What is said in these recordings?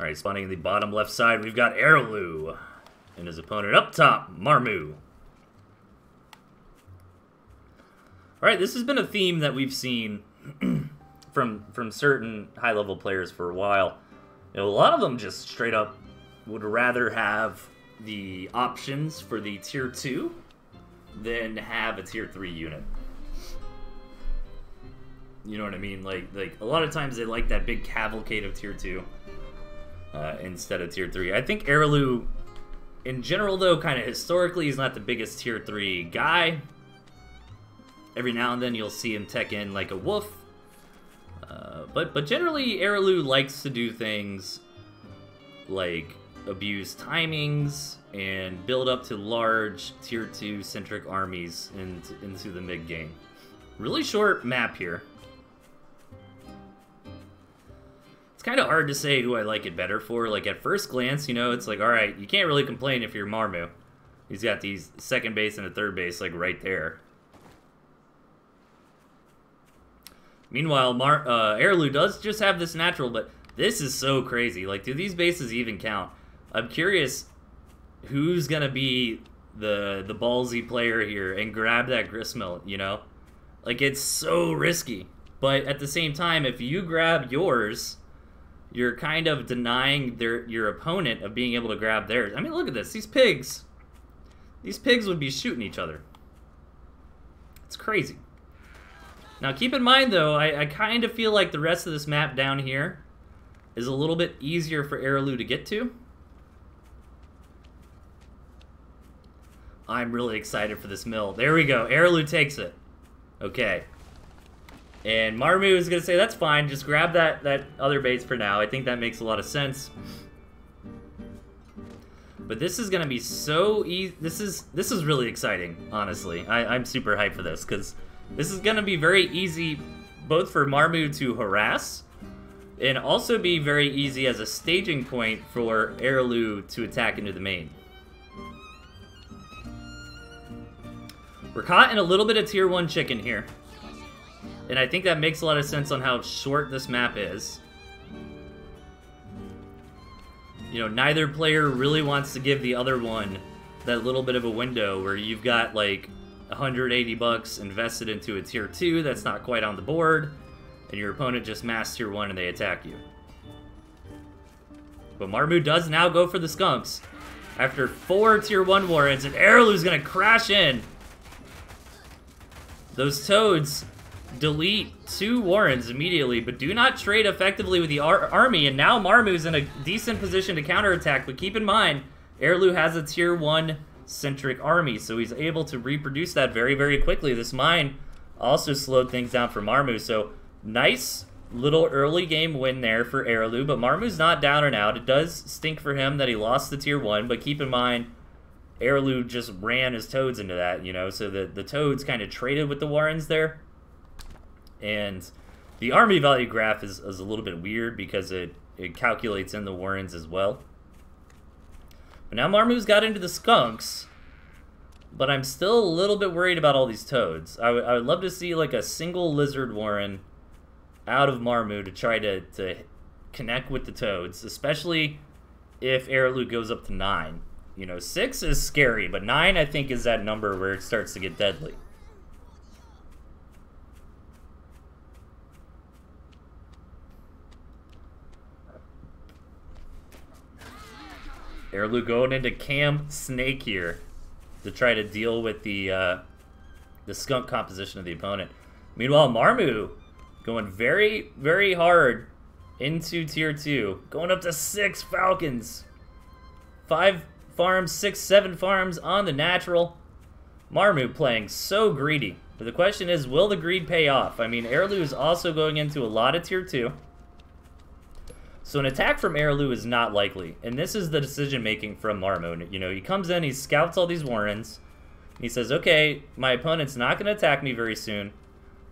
Alright, spawning in the bottom left side, we've got Arilou. And his opponent up top, Marmu. Alright, this has been a theme that we've seen from from certain high-level players for a while. You know, a lot of them just straight up would rather have the options for the tier 2 than have a tier 3 unit. You know what I mean? Like, like a lot of times they like that big cavalcade of tier 2 uh, instead of tier 3. I think Arilou, in general though, kind of historically, he's not the biggest tier 3 guy. Every now and then you'll see him tech in like a wolf. Uh, but, but generally, Arilou likes to do things like abuse timings and build up to large tier 2 centric armies into, into the mid game. Really short map here. It's kind of hard to say who I like it better for. Like, at first glance, you know, it's like, alright, you can't really complain if you're Marmu. He's got these second base and a third base, like, right there. Meanwhile, Mar uh, Arilou does just have this natural, but this is so crazy. Like, do these bases even count? I'm curious who's gonna be the the ballsy player here and grab that gristmill, you know? Like it's so risky. But at the same time, if you grab yours, you're kind of denying their your opponent of being able to grab theirs. I mean, look at this. These pigs. These pigs would be shooting each other. It's crazy. Now, keep in mind, though, I, I kind of feel like the rest of this map down here is a little bit easier for Arilou to get to. I'm really excited for this mill. There we go. Arilou takes it. Okay. And Marmu is going to say, that's fine. Just grab that, that other base for now. I think that makes a lot of sense. But this is going to be so easy. This is this is really exciting, honestly. I, I'm super hyped for this because this is going to be very easy both for Marmu to harass and also be very easy as a staging point for Arilou to attack into the main. We're caught in a little bit of tier 1 chicken here. And I think that makes a lot of sense on how short this map is. You know, neither player really wants to give the other one that little bit of a window where you've got like 180 bucks invested into a tier 2 that's not quite on the board, and your opponent just mass tier 1 and they attack you. But Marmu does now go for the skunks. After four tier 1 warrants, and Arilou's gonna crash in those toads delete two Warrens immediately, but do not trade effectively with the ar army, and now Marmu's in a decent position to counterattack, but keep in mind, Arilou has a tier 1 centric army, so he's able to reproduce that very, very quickly. This mine also slowed things down for Marmu, so nice little early game win there for Arilou, but Marmu's not down and out. It does stink for him that he lost the tier 1, but keep in mind, Arilou just ran his toads into that, you know, so the, the toads kind of traded with the Warrens there. And the army value graph is, is a little bit weird because it, it calculates in the Warrens as well. But now Marmu's got into the skunks, but I'm still a little bit worried about all these toads. I, I would love to see like a single lizard Warren out of Marmu to try to, to connect with the toads, especially if Arilou goes up to 9. You know, six is scary, but nine, I think, is that number where it starts to get deadly. Arilou going into Cam Snake here to try to deal with the uh, the skunk composition of the opponent. Meanwhile, Marmu going very, very hard into tier 2. Going up to 6 Falcons. 5 farms, six, seven farms on the natural. Marmu playing so greedy. But the question is, will the greed pay off? I mean, Arilou is also going into a lot of tier 2. So an attack from Arilou is not likely. And this is the decision making from Marmu. You know, he comes in, he scouts all these Warrens. He says, okay, my opponent's not going to attack me very soon.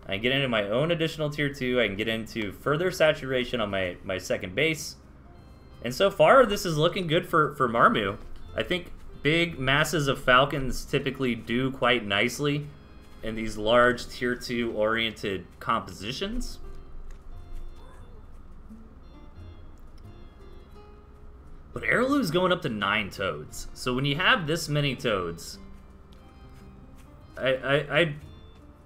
I can get into my own additional tier 2. I can get into further saturation on my, my second base. And so far, this is looking good for, for Marmu. I think big masses of falcons typically do quite nicely in these large tier 2 oriented compositions. But Arilou's going up to nine toads. So when you have this many toads, I I I,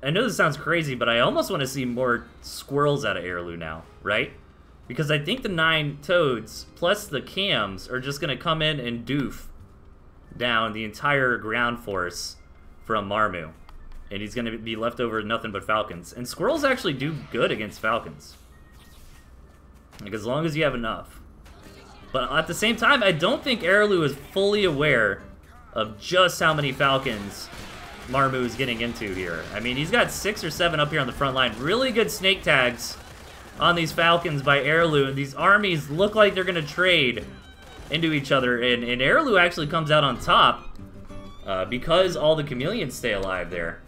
I know this sounds crazy, but I almost want to see more squirrels out of Arilou now, right? Because I think the nine toads plus the cams are just gonna come in and doof down the entire ground force from Marmu. And he's gonna be left over nothing but falcons. And squirrels actually do good against falcons. Like as long as you have enough. But at the same time, I don't think Arilou is fully aware of just how many Falcons Marmu is getting into here. I mean, he's got six or seven up here on the front line. Really good snake tags on these Falcons by Arilou, and these armies look like they're going to trade into each other, and, and Arilou actually comes out on top uh, because all the chameleons stay alive there.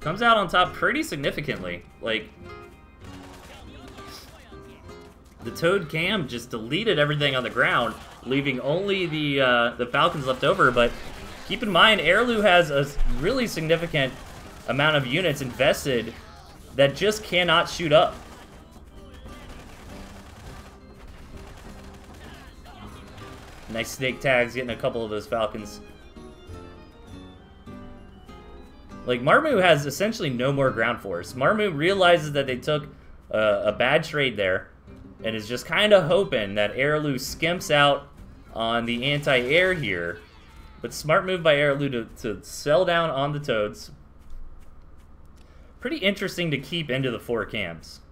Comes out on top pretty significantly. Like, the Toad Cam just deleted everything on the ground, leaving only the uh, the Falcons left over. But keep in mind, Arilou has a really significant amount of units invested that just cannot shoot up. Nice snake tags, getting a couple of those Falcons. Like, Marmu has essentially no more ground force. Marmu realizes that they took uh, a bad trade there, and is just kind of hoping that Arilou skimps out on the anti-air here. But smart move by Arilou to, to sell down on the Toads. Pretty interesting to keep into the four cams.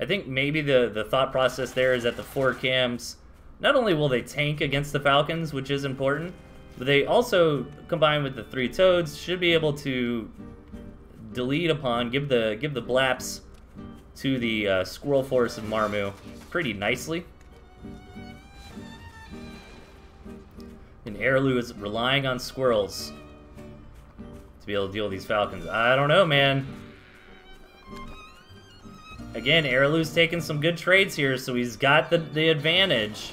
I think maybe the, the thought process there is that the four cams, not only will they tank against the Falcons, which is important, but they also, combined with the three Toads, should be able to delete upon, give the give the Blaps to the uh, Squirrel Forest of Marmu pretty nicely. And Arilou is relying on squirrels to be able to deal with these falcons. I don't know, man. Again, Arilou's taking some good trades here, so he's got the, the advantage.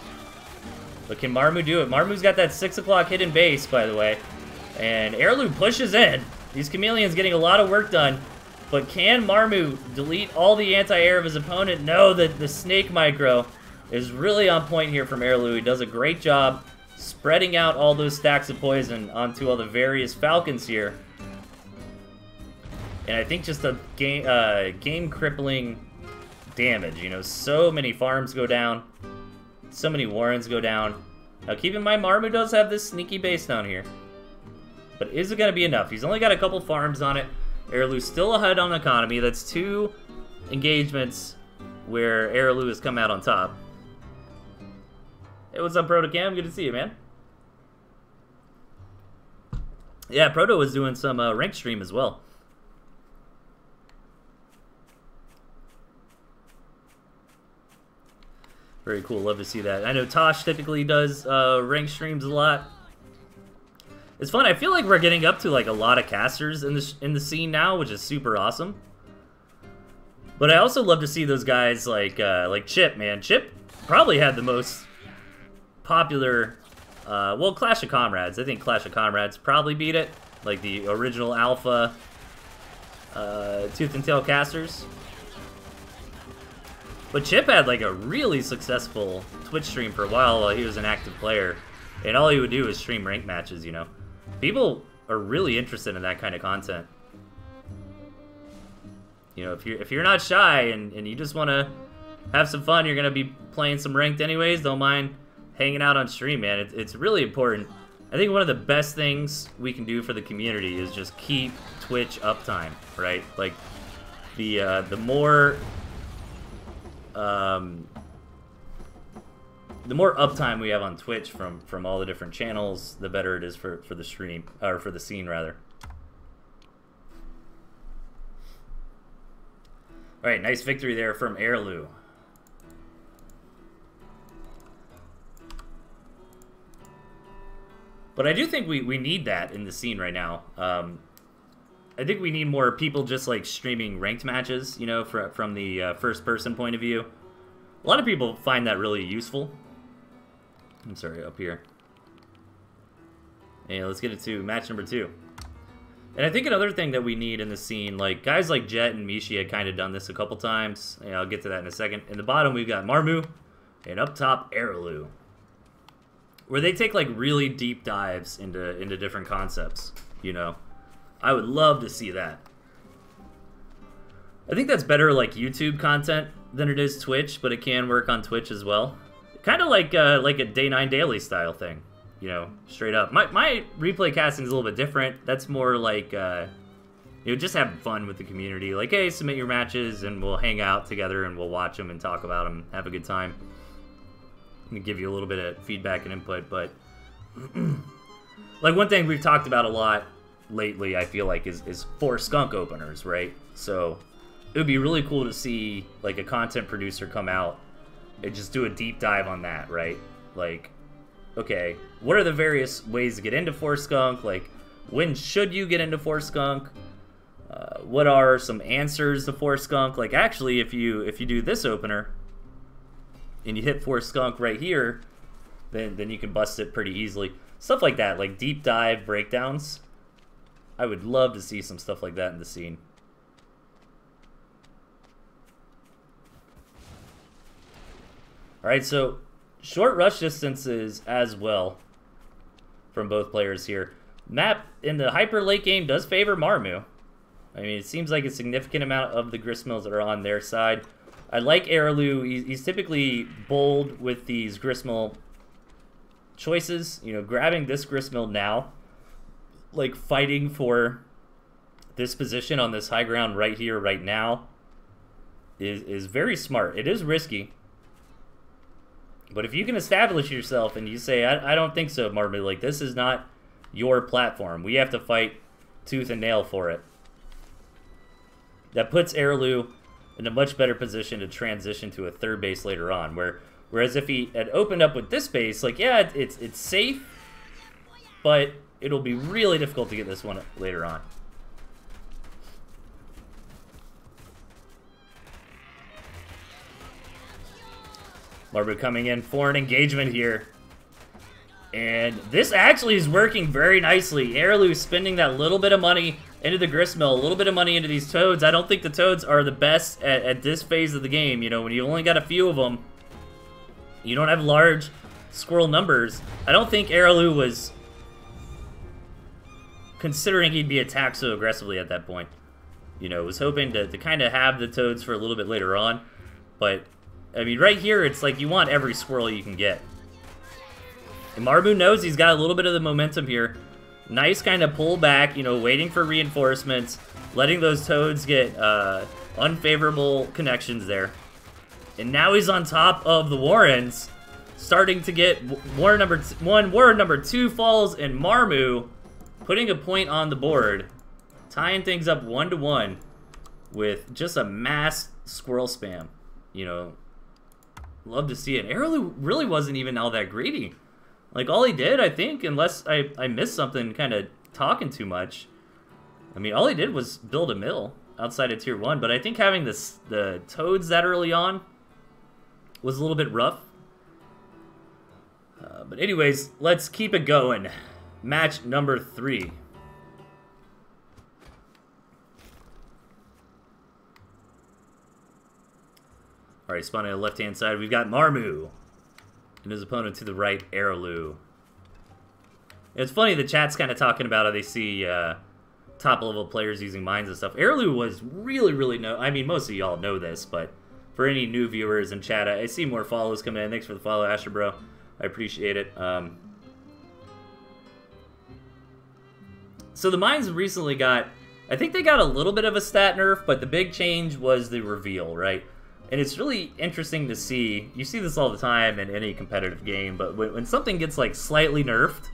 But can Marmu do it? Marmu's got that 6 o'clock hidden base, by the way. And Arilou pushes in. These Chameleons getting a lot of work done. But can Marmu delete all the anti-air of his opponent? No, the, the Snake Micro is really on point here from Arilou. He does a great job spreading out all those stacks of poison onto all the various Falcons here. And I think just a game, uh, game crippling damage. You know, so many farms go down. So many Warrens go down. Now keep in mind, Marmu does have this sneaky base down here. But is it going to be enough? He's only got a couple farms on it. Arilou still ahead on economy. That's two engagements where Arilou has come out on top. Hey, what's up, Protocam? Good to see you, man. Yeah, Proto was doing some uh, rank stream as well. Very cool. Love to see that. I know Tosh typically does uh, rank streams a lot. It's fun. I feel like we're getting up to like a lot of casters in the in the scene now, which is super awesome. But I also love to see those guys like uh, like Chip, man. Chip probably had the most popular, uh, well, Clash of Comrades. I think Clash of Comrades probably beat it, like the original Alpha uh, Tooth and Tail casters. But Chip had like a really successful Twitch stream for a while while he was an active player. And all he would do was stream rank matches, you know. People are really interested in that kind of content. You know, if you're if you're not shy and, and you just want to have some fun, you're gonna be playing some ranked anyways. Don't mind hanging out on stream, man. It's it's really important. I think one of the best things we can do for the community is just keep Twitch uptime, right? Like the uh, the more um, the more uptime we have on Twitch from from all the different channels, the better it is for for the stream or for the scene rather. All right, nice victory there from Arilou. But I do think we, we need that in the scene right now. Um, I think we need more people just like streaming ranked matches, you know, for, from the uh, first person point of view. A lot of people find that really useful. I'm sorry, up here. And let's get it to match number two. And I think another thing that we need in the scene, like guys like Jet and Mishi had kind of done this a couple times. And I'll get to that in a second. In the bottom, we've got Marmu, and up top, Arilou. where they take like really deep dives into into different concepts. You know, I would love to see that. I think that's better like YouTube content than it is Twitch, but it can work on Twitch as well. Kind of like uh, like a day nine daily style thing, you know, straight up. My my replay casting is a little bit different. That's more like uh, you know, just have fun with the community. Like, hey, submit your matches, and we'll hang out together, and we'll watch them and talk about them, have a good time, and give you a little bit of feedback and input. But like one thing we've talked about a lot lately, I feel like is is for skunk openers, right? So it would be really cool to see like a content producer come out and just do a deep dive on that, right? Like, okay, what are the various ways to get into Force Skunk? Like, when should you get into Force Skunk? Uh, what are some answers to Force Skunk? Like, actually, if you if you do this opener and you hit Force Skunk right here, then then you can bust it pretty easily. Stuff like that, like deep dive breakdowns. I would love to see some stuff like that in the scene. All right, so short rush distances as well from both players here. Map in the hyper late game does favor Marmu. I mean, it seems like a significant amount of the Gristmills are on their side. I like. He's, he's typically bold with these Gristmill choices. You know, grabbing this Gristmill now, like fighting for this position on this high ground right here, right now, is, is very smart. It is risky. But if you can establish yourself and you say, I, I don't think so, Marmu, like this is not your platform. We have to fight tooth and nail for it. That puts Arilou in a much better position to transition to a third base later on. Where whereas if he had opened up with this base, like yeah, it's it's safe, but it'll be really difficult to get this one later on. Marmu coming in for an engagement here. And this actually is working very nicely. Arilou spending that little bit of money into the gristmill, a little bit of money into these toads. I don't think the toads are the best at, at this phase of the game. You know, when you only got a few of them, you don't have large squirrel numbers. I don't think Arilou was considering he'd be attacked so aggressively at that point. You know, was hoping to, to kind of have the toads for a little bit later on. But I mean, right here, it's like you want every squirrel you can get. And Marmu knows he's got a little bit of the momentum here. Nice kind of pull back, you know, waiting for reinforcements, letting those toads get uh, unfavorable connections there. And now he's on top of the Warrens, starting to get war number one, war number two falls, and Marmu putting a point on the board, tying things up one to one with just a mass squirrel spam. You know, love to see it. Arilou really wasn't even all that greedy. Like, all he did, I think, unless I, I missed something kind of talking too much, I mean, all he did was build a mill outside of Tier 1, but I think having this, the Toads that early on was a little bit rough. Uh, but anyways, let's keep it going. Match number three. All right, spawning on the left-hand side, we've got Marmu. And his opponent to the right, Arilou. It's funny, the chat's kind of talking about how they see uh, top-level players using mines and stuff. Arilou was really, really no... I mean, most of y'all know this, but for any new viewers in chat, I see more follows coming in. Thanks for the follow, Asher Bro. I appreciate it. Um, so the mines recently got... I think they got a little bit of a stat nerf, but the big change was the reveal, right? And it's really interesting to see. You see this all the time in any competitive game, but when, when something gets like slightly nerfed,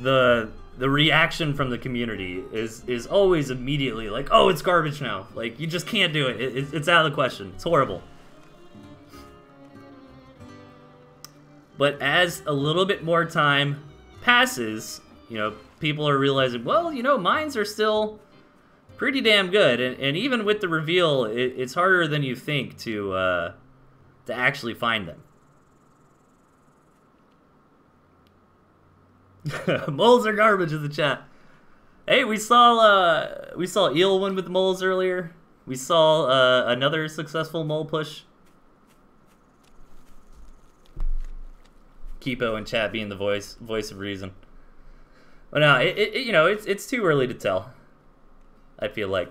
the the reaction from the community is is always immediately like, "Oh, it's garbage now." Like you just can't do it. it it's out of the question. It's horrible. But as a little bit more time passes, you know, people are realizing, well, you know, mines are still pretty damn good. And, and even with the reveal, it, it's harder than you think to uh, to actually find them. moles are garbage in the chat. Hey, we saw uh, we saw Eel won with moles earlier. We saw uh, another successful mole push. Kipo and chat being the voice voice of reason. But no, it, it, you know, it's it's too early to tell. I feel like.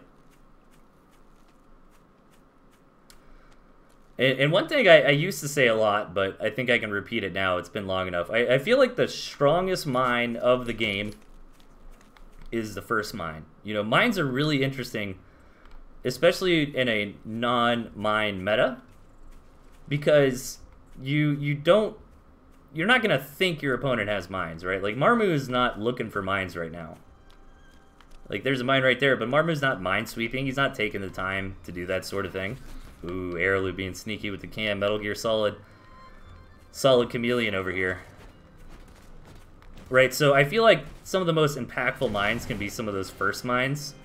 And, one thing I, I, used to say a lot, but I think I can repeat it now. It's been long enough. I, I feel like the strongest mine of the game is the first mine. You know, mines are really interesting, especially in a non-mine meta, because you you don't you're not gonna think your opponent has mines, right? Like Marmu is not looking for mines right now. Like there's a mine right there, but Marmu's not mine sweeping. He's not taking the time to do that sort of thing. Ooh, Arilou being sneaky with the cam. Metal Gear Solid. Solid chameleon over here. Right, so I feel like some of the most impactful mines can be some of those first mines.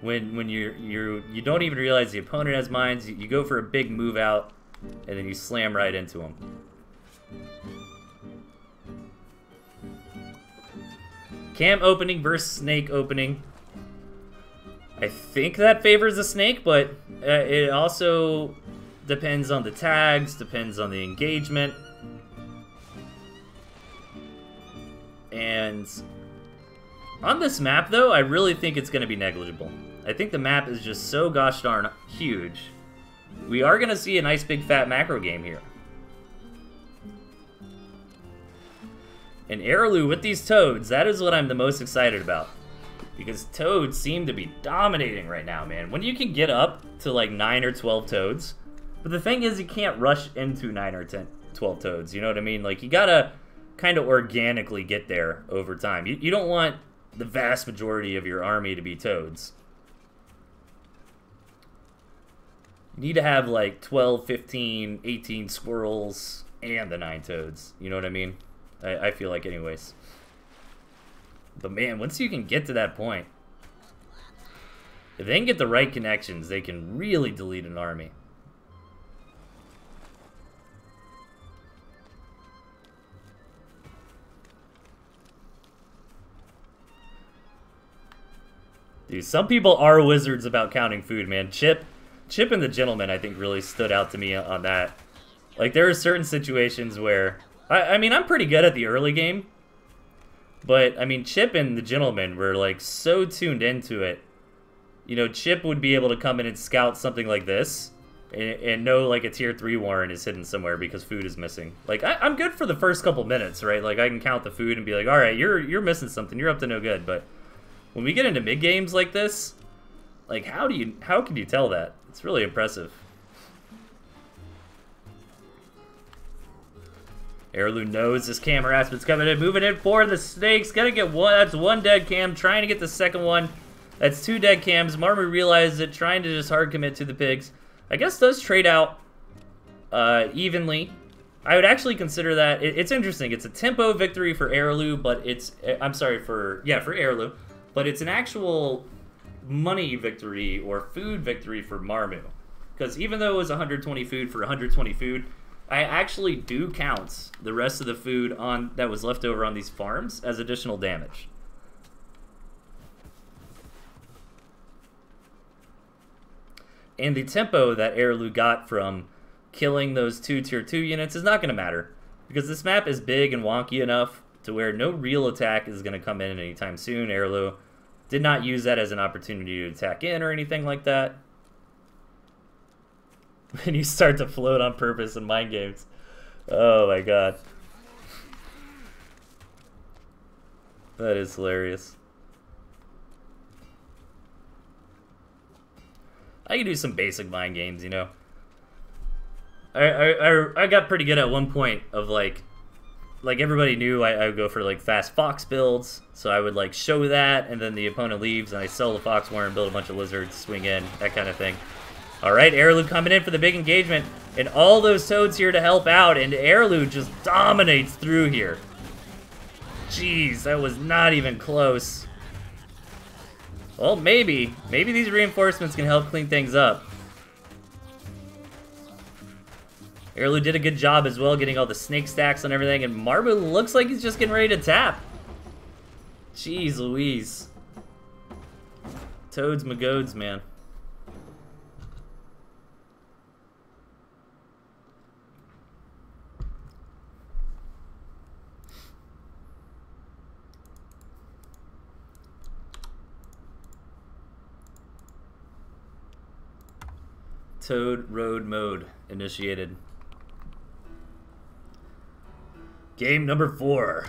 When when you're you you don't even realize the opponent has mines, you, you go for a big move out, and then you slam right into them. Cam opening versus snake opening. I think that favors the snake, but uh, it also depends on the tags, depends on the engagement. And on this map, though, I really think it's going to be negligible. I think the map is just so gosh darn huge. We are going to see a nice big fat macro game here. And Arilou with these toads, that is what I'm the most excited about. Because toads seem to be dominating right now, man. When you can get up to like 9 or 12 toads, but the thing is you can't rush into 9 or 10, 12 toads, you know what I mean? Like you gotta kind of organically get there over time. You, you don't want the vast majority of your army to be toads. You need to have like 12, 15, 18 squirrels and the 9 toads, you know what I mean? I, I feel like anyways. But man, once you can get to that point, if they can get the right connections, they can really delete an army. Dude, some people are wizards about counting food, man. Chip, Chip and the Gentleman, I think, really stood out to me on that. Like, there are certain situations where I, I mean, I'm pretty good at the early game. But, I mean, Chip and the Gentleman were, like, so tuned into it. You know, Chip would be able to come in and scout something like this and, and know, like, a Tier 3 Warren is hidden somewhere because food is missing. Like, I, am good for the first couple minutes, right? Like, I can count the food and be like, all right, you're, you're missing something. You're up to no good. But when we get into mid-games like this, like, how do you, how can you tell that? It's really impressive. Arilou knows this cam harassment's coming in. Moving in for the snakes. Gonna get one. That's one dead cam. Trying to get the second one. That's two dead cams. Marmu realizes it. Trying to just hard commit to the pigs. I guess does trade out uh, evenly. I would actually consider that. It, it's interesting. It's a tempo victory for Arilou, but it's... Eh, I'm sorry, for... Yeah, for Arilou. But it's an actual money victory or food victory for Marmu. Because even though it was 120 food for 120 food, I actually do count the rest of the food on that was left over on these farms as additional damage. And the tempo that Arilou got from killing those two tier 2 units is not going to matter. Because this map is big and wonky enough to where no real attack is going to come in anytime soon. Arilou did not use that as an opportunity to attack in or anything like that. when you start to float on purpose in mind games. Oh my god. That is hilarious. I can do some basic mind games, you know. I, I, I got pretty good at one point of like, like everybody knew I, I would go for like fast fox builds, so I would like show that, and then the opponent leaves, and I sell the fox warren, build a bunch of lizards, swing in, that kind of thing. All right, Arilou coming in for the big engagement. And all those toads here to help out. And Arilou just dominates through here. Jeez, that was not even close. Well, maybe. Maybe these reinforcements can help clean things up. Arilou did a good job as well, getting all the snake stacks and everything. And Marmu looks like he's just getting ready to tap. Jeez Louise. Toads Magodes, man. Toad Road mode initiated. Game number four.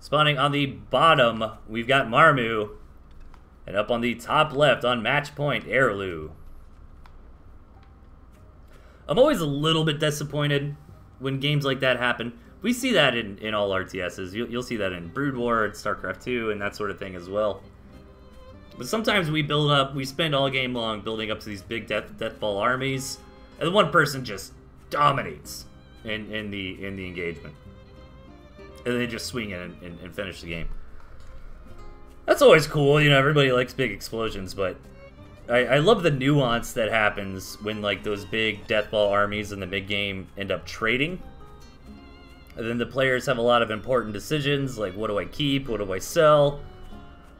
Spawning on the bottom, we've got Marmu. And up on the top left on match point, Arilou. I'm always a little bit disappointed when games like that happen. We see that in, in all RTSs. You'll, you'll see that in Brood War, and StarCraft 2, and that sort of thing as well. But sometimes we build up, we spend all game long building up to these big death deathball armies, and one person just dominates in, in the in the engagement. And they just swing in and, and, and finish the game. That's always cool, you know, everybody likes big explosions, but I, I love the nuance that happens when like those big deathball armies in the mid game end up trading. And then the players have a lot of important decisions, like what do I keep, what do I sell,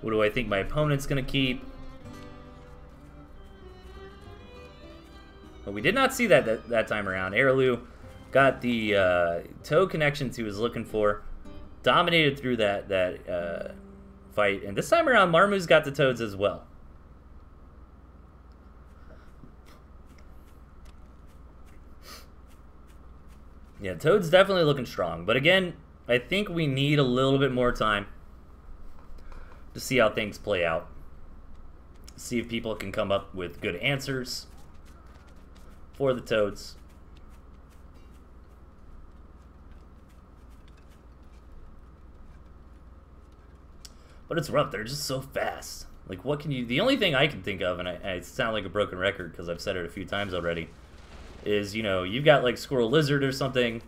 what do I think my opponent's gonna keep. But we did not see that that, that time around. Arilou got the uh, toe connections he was looking for, dominated through that that uh, fight, and this time around Marmu's got the toads as well. Yeah, Toad's definitely looking strong. But again, I think we need a little bit more time to see how things play out. See if people can come up with good answers for the Toads. But it's rough. They're just so fast. Like, what can you... The only thing I can think of, and I, I sound like a broken record because I've said it a few times already, is, you know, you've got, like, Squirrel Lizard or something,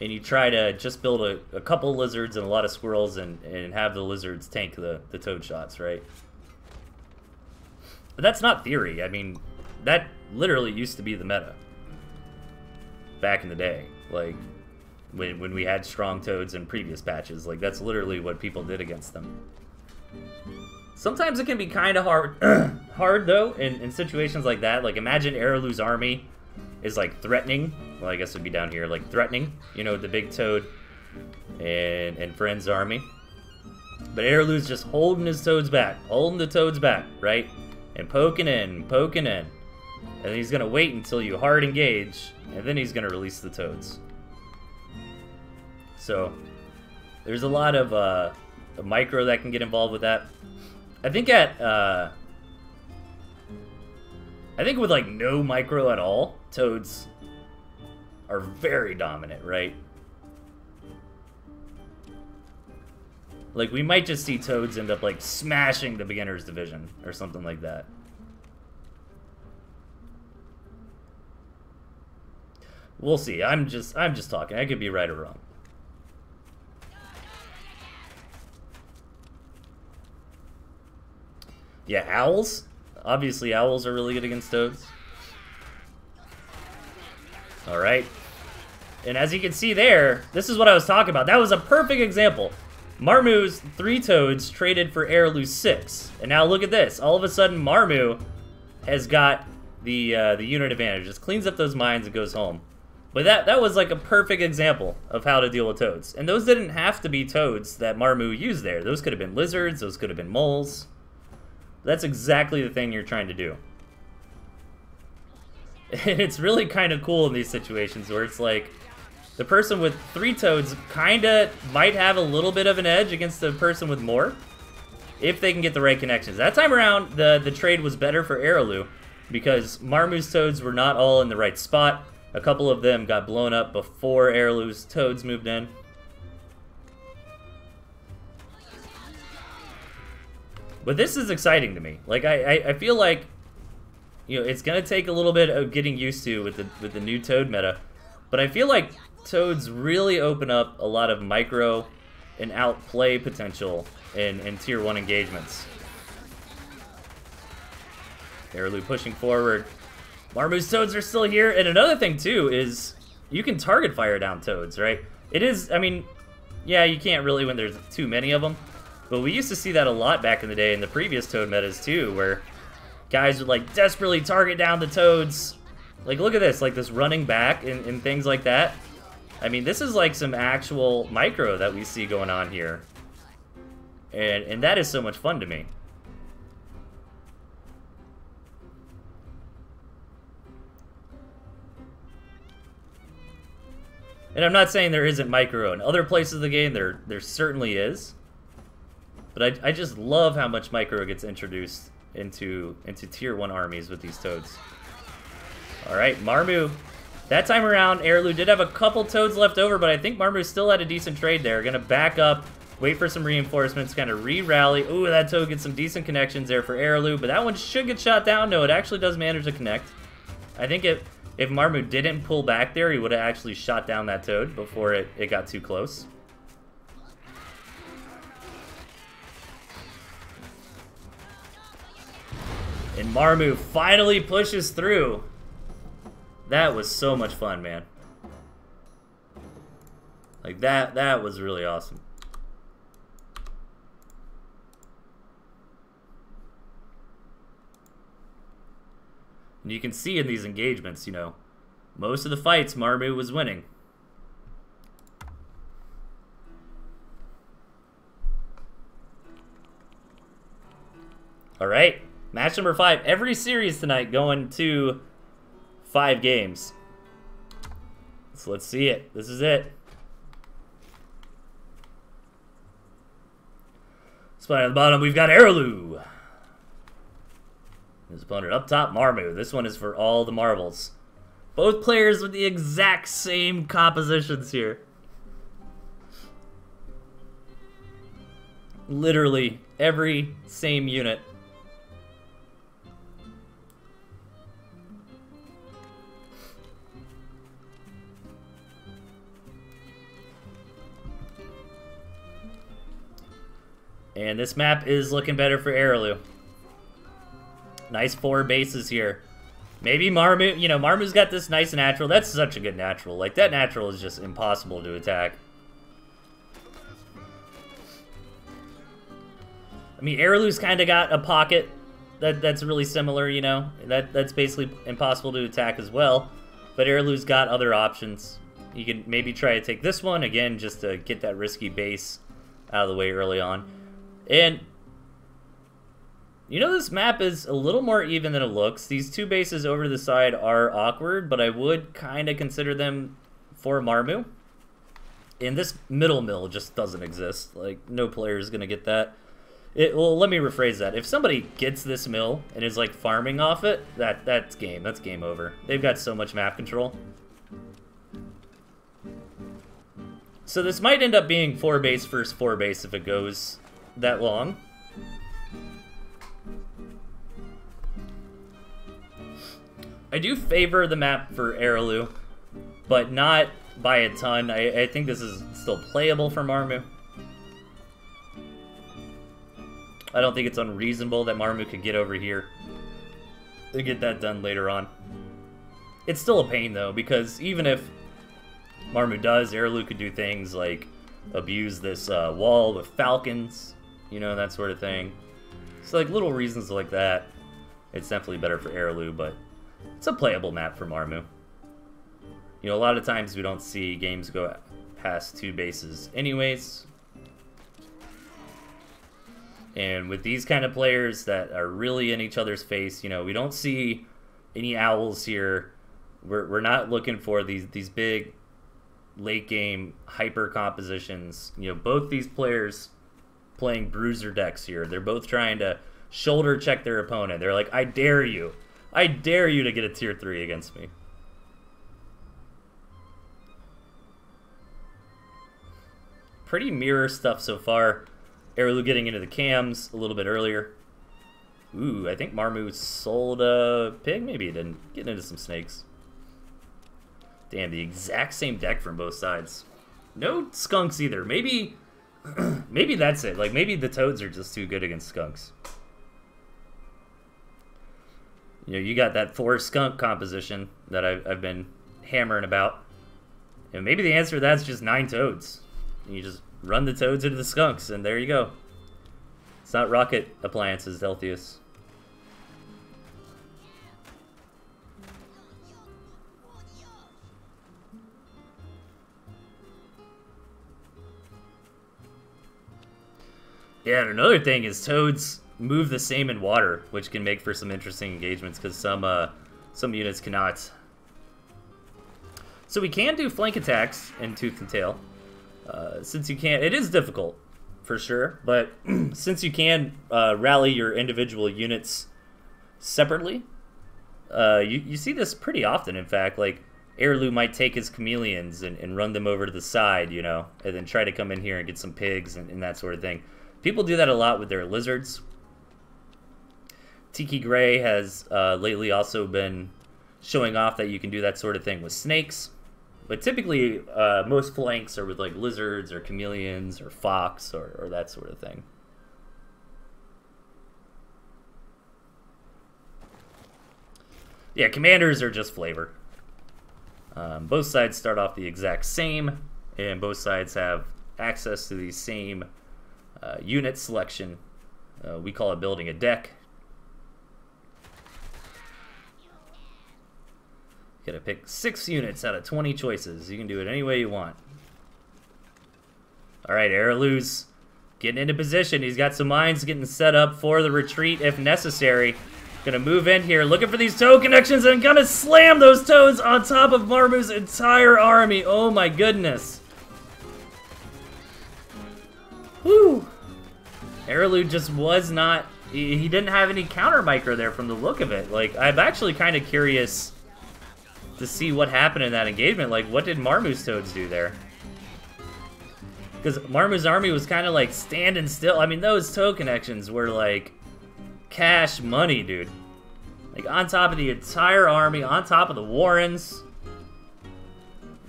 and you try to just build a, a couple lizards and a lot of squirrels and, and have the lizards tank the, the toad shots, right? But that's not theory. I mean, that literally used to be the meta back in the day. Like, when, when we had strong toads in previous patches. Like, that's literally what people did against them. Sometimes it can be kind of hard, hard though, in, in situations like that. Like, imagine Arilou's army is, like, threatening. Well, I guess it'd be down here. Like, threatening, you know, the big toad and, and Friend's army. But Arilou's just holding his toads back, holding the toads back, right? And poking in, poking in. And he's to wait until you hard engage, and then he's to release the toads. So there's a lot of uh, micro that can get involved with that. I think at uh, I think with like no micro at all, toads are very dominant, right? Like we might just see toads end up like smashing the beginner's division or something like that. We'll see. I'm just I'm just talking. I could be right or wrong. Yeah, owls. Obviously, owls are really good against toads. Alright. And as you can see there, this is what I was talking about. That was a perfect example. Marmu's three toads traded for Arilou six. And now look at this. All of a sudden, Marmu has got the uh, the unit advantage. Just cleans up those mines and goes home. But that, that was like a perfect example of how to deal with toads. And those didn't have to be toads that Marmu used there. Those could have been lizards, those could have been moles. That's exactly the thing you're trying to do. And it's really kind of cool in these situations where it's like the person with three toads kind of might have a little bit of an edge against the person with more if they can get the right connections. That time around, the, the trade was better for Arilou because Marmu's toads were not all in the right spot. A couple of them got blown up before Arilou's toads moved in. But this is exciting to me. Like I, I, I feel like you know it's gonna take a little bit of getting used to with the with the new Toad meta, but I feel like Toads really open up a lot of micro and outplay potential in, in tier one engagements. Arilou pushing forward. Marmu's Toads are still here, and another thing too is you can target fire down Toads, right? It is, I mean, yeah, you can't really when there's too many of them, but we used to see that a lot back in the day in the previous Toad metas too, where guys would like desperately target down the toads. Like, look at this, like this running back and, and things like that. I mean, this is like some actual micro that we see going on here. And, and that is so much fun to me. And I'm not saying there isn't micro. In other places of the game, there there certainly is. But I, I just love how much micro gets introduced into into tier one armies with these toads. All right, Marmu. That time around, Arilou did have a couple toads left over, but I think Marmu still had a decent trade there. Gonna back up, wait for some reinforcements, kind of re-rally. Ooh, that toad gets some decent connections there for Arilou, but that one should get shot down. No, it actually does manage to connect. I think if, if Marmu didn't pull back there, he would have actually shot down that toad before it, it got too close. And Marmu finally pushes through. That was so much fun, man. Like that that was really awesome. And you can see in these engagements, you know, most of the fights Marmu was winning. All right. Match number five. Every series tonight going to five games. So let's see it. This is it. Spot at the bottom, we've got Arilou. His opponent up top, Marmu. This one is for all the marbles. Both players with the exact same compositions here. Literally every same unit. And this map is looking better for Arilou. Nice four bases here. Maybe Marmu, you know, Marmu's got this nice natural. That's such a good natural. Like, that natural is just impossible to attack. I mean, Arilou's kind of got a pocket that that's really similar, you know? That That's basically impossible to attack as well. But Arilou's got other options. You can maybe try to take this one, again, just to get that risky base out of the way early on. And you know this map is a little more even than it looks. These two bases over to the side are awkward, but I would kind of consider them for Marmu. And this middle mill just doesn't exist. Like, no player is going to get that. It, well, let me rephrase that. If somebody gets this mill and is, like, farming off it, that that's game. That's game over. They've got so much map control. So this might end up being 4 base versus 4 base if it goes that long. I do favor the map for Arilou, but not by a ton. I, I think this is still playable for Marmu. I don't think it's unreasonable that Marmu could get over here to get that done later on. It's still a pain, though, because even if Marmu does, Arilou could do things like abuse this uh, wall with falcons, you know, that sort of thing. So, like, little reasons like that. It's definitely better for Arilou, but it's a playable map for Marmu. You know, a lot of times we don't see games go past two bases anyways. And with these kind of players that are really in each other's face, you know, we don't see any owls here. We're, we're not looking for these, these big late game hyper compositions. You know, both these players playing bruiser decks here. They're both trying to shoulder check their opponent. They're like, I dare you. I dare you to get a tier 3 against me. Pretty mirror stuff so far. Arilou getting into the cams a little bit earlier. Ooh, I think Marmu sold a pig. Maybe he didn't. Getting into some snakes. Damn, the exact same deck from both sides. No skunks either. Maybe maybe that's it. Like, maybe the Toads are just too good against Skunks. You know, you got that four skunk composition that I've, I've been hammering about. And maybe the answer to that's just nine Toads. You just run the Toads into the Skunks, and there you go. It's not Rocket Appliances, Delthius. Yeah, and another thing is toads move the same in water, which can make for some interesting engagements because some uh, some units cannot. So we can do flank attacks in Tooth and Tail. Uh, since you can't, it is difficult for sure, but since you can uh, rally your individual units separately, uh, you, you see this pretty often, in fact. Like, Arilou might take his chameleons and, and run them over to the side, you know, and then try to come in here and get some pigs and, and that sort of thing. People do that a lot with their lizards. Tiki Gray has uh, lately also been showing off that you can do that sort of thing with snakes. But typically, uh, most flanks are with like lizards or chameleons or fox or, or that sort of thing. Yeah, commanders are just flavor. Um, both sides start off the exact same, and both sides have access to the same uh, unit selection. Uh, we call it building a deck. You gotta pick six units out of 20 choices. You can do it any way you want. Alright, Arilou's getting into position. He's got some mines getting set up for the retreat if necessary. Gonna move in here, looking for these toe connections, and gonna slam those toads on top of Marmu's entire army. Oh my goodness. Arilou just was not... He, he didn't have any counter micro there from the look of it. Like, I'm actually kind of curious to see what happened in that engagement. Like, what did Marmu's toads do there? Because Marmu's army was kind of like standing still. I mean, those toe connections were like cash money, dude. Like on top of the entire army, on top of the Warrens.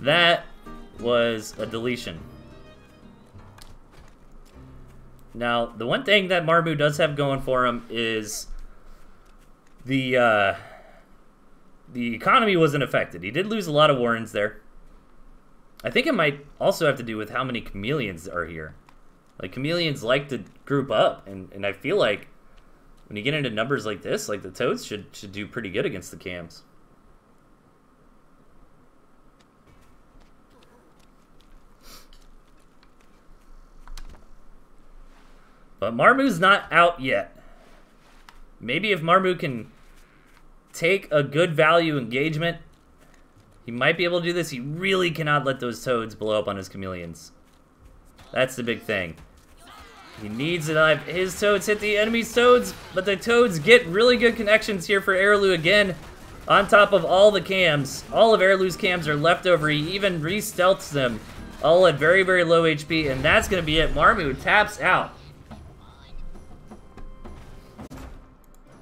That was a deletion. Now, the one thing that Marmu does have going for him is the uh, the economy wasn't affected. He did lose a lot of Warrens there. I think it might also have to do with how many chameleons are here. Like chameleons like to group up, and, and I feel like when you get into numbers like this, like the Toads should should do pretty good against the cams. But Marmu's not out yet. Maybe if Marmu can take a good value engagement, he might be able to do this. He really cannot let those toads blow up on his chameleons. That's the big thing. He needs it alive. His toads hit the enemy's toads, but the toads get really good connections here for Arilou again. On top of all the cams. All of Arilou's cams are left over. He even re-stealths them. All at very, very low HP, and that's going to be it. Marmu taps out.